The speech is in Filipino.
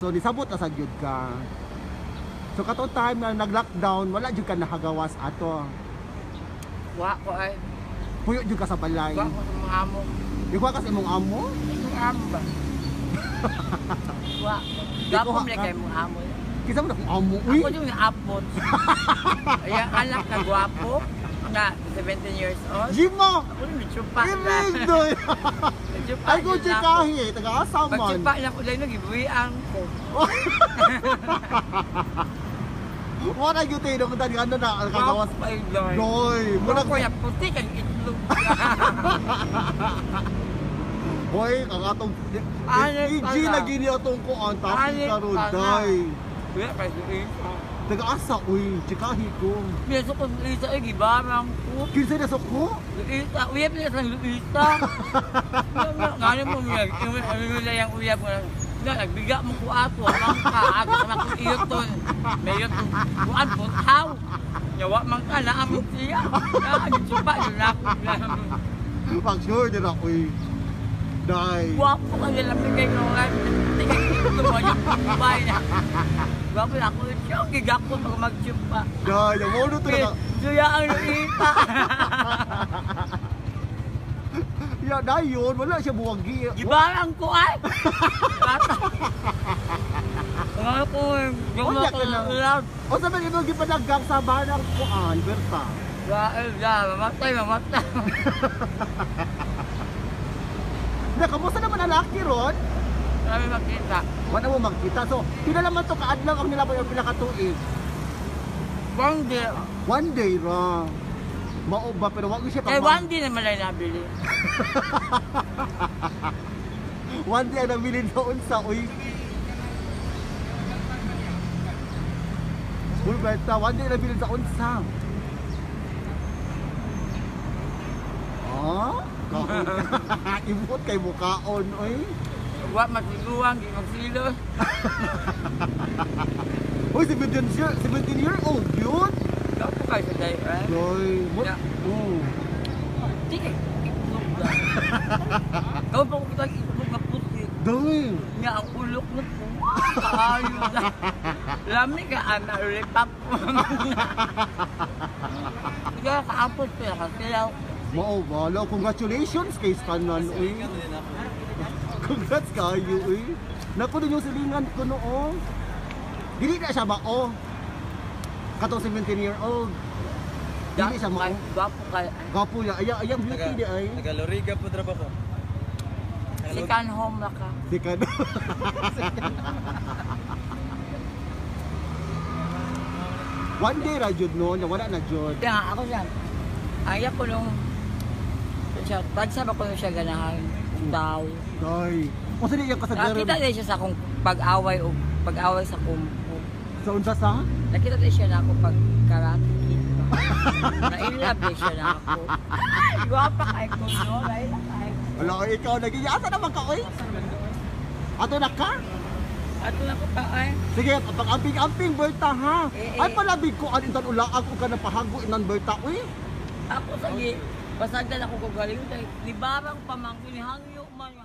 So nisabot na sa jud ka. So katong time na nag-lockdown, wala jud ka nakagawas ato. Wa ko ay, Puyo jud ka sa balay. wa ko sa mga amo. Di ko kasi imong amo. Yung amo ba? Wa ha- mo kay mga amo. Kisa mo na kung amo. Uy, Ako yung apot. Ayan, anak na gwapo. Na 17 years old. Jimo! Ako yung chupa na. Irindoy! Chupa Ay ko chikahi, taga-asa Pag man. chupa na ko dahil nagibuhian ko. Wala gyud tayo nung tani ano na nakagawas. Gwapo ay Lord. Doy, muna Gwapo yung puti kang itlog. Hoy, ang atong Anit EG pala. lagi ni atong kuan tapi Anit karon pala. day. Wala pa si Isa. Taga-asa uy, chikahi ko. Piso ko sa Isa ay gibarang ko. Kinsa na suko? Luisa, uyab niya sa Luisa. Ngano mo niya, ano nila yung uyab mo. Na, nagbiga mo ko ato, amang ka, ako sa mga iyoton. May iyoton, kuan po, how? Yawa man ka, naamot siya. Naamot siya pa, yun ako. Pag sure din ako uy. Day. Guwapo ka nila bigay ng life. Tingnan ko mo yung bumbay na. Guwapo na ako, siya, gigako pag magtsupa. Day, ang mo to na. Suya ang Luisa. Ya, day yun, wala siya buwagi. Gibarang ko ay. Ano ko, yung Unya mga ka na. kailangan. O sa mga ibang gipadaggang sa barang kuan, Berta. Dahil na, mamatay, mamatay. Na, kamusta naman ang laki ron? Marami makita. Wala mo magkita. So, pila naman to kaadlaw ang nila yung pinakatuig. One day. One day ra. Mao ba pero wag siya Eh, pag one day naman lang nabili. one day ang nabilin sa unsa uy. Uy, beta, one day nabilin sa unsa. Ah? Imot kay mukaon, uy. Wa matiguang, di magsilos. Uy, 17 year, 17 year old yun. Gapo kayo sa day, eh? Uy, mo. Yeah. Oh. Kay itlog na. Gawa pa ko kita itlog na puti. Doy. Nga ang ulok na po. Kaayo na. Lami ka, ana, ripap. Kaya kaapos ko yan, kaya Mao bala, congratulations kay Stanan, uy. Congrats kayo, uy. Naku din yung silingan ko noo. Dili na siya mao. Katong 17 year old. Dili siya mao. Gapo kayo. Gapo niya. Aya, ayang beauty di ay. Nagaloriga po trabaho. Sikan home na ka. Sikan. One day ra jud no, na wala na jud. Nga ako yan. Ayaw ko nung siya, pag sabi ko nung siya ganahan, daw. Day. O sa yung kasagaran. Nakita din siya sa akong pag-away o pag-away sa kumpo. Sa unsa sa? Nakita din siya na ako pag karate kid pa. Na-inlove din siya na ako. Ay, gwapa kay ko, no? Ko. Wala ko ikaw naging asa naman ka oy. Ato na ka? Ato na ko pa ay. Sige, pag amping-amping Berta ha. Eh, Ay eh. palabig ko an intan ulaag ko ka na pahago inan Berta uy. Ako sige, pasagdan ako ko galing. Libarang pamangkin, hangyo man.